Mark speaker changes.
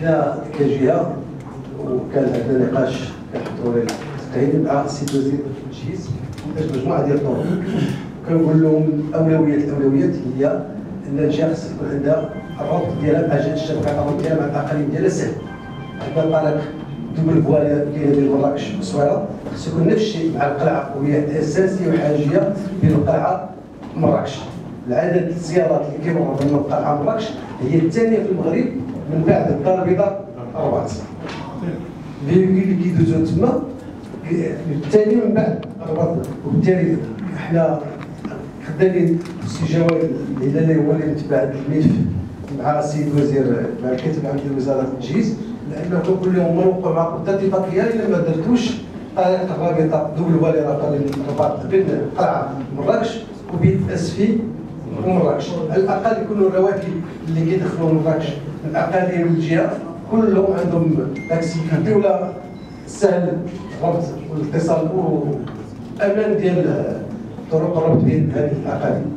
Speaker 1: حنا كجهه وكان عندنا نقاش كنحضروا تقريبا مع السيد وزير التجهيز درت مجموعة ديال الطرق. كنقول لهم اولويات الاولويات هي أن الجهه خص يكون عندها الربط ديالها مع جهه الشبكة الربط ديالها مع الأقاليم ديالها سهل عندنا طريق دوبل فوالي كاينة بين مراكش وصويره خص يكون نفس الشيء مع القلعة وهي أساسية وحاجية بين القلعة ومراكش العدد الزيارات اللي كيمروا من القلعه مراكش هي الثانية في المغرب من بعد الدار البيضاء الرباط اللي كيدوزو تما الثاني من بعد الرباط وبالتالي إحنا خدامين السي جواد الهلالي هو اللي متبع الملف مع السيد وزير مع الكاتب العام ديال وزارة التجهيز لأنه كنقول لهم موقع معكم اتفاقيه إلا ما درتوش طريقه الرابطة دوبل فالي راه الرباط بين القلعه ومراكش وبين أسفي ومراكش الأقل يكونوا الرواتب اللي كيدخلوا مراكش من اقاليم الجهة كلهم عندهم اكسيبيتي ولا سهل الربط والاتصال وامان ديال طرق الربط بين هذه الأقاليم.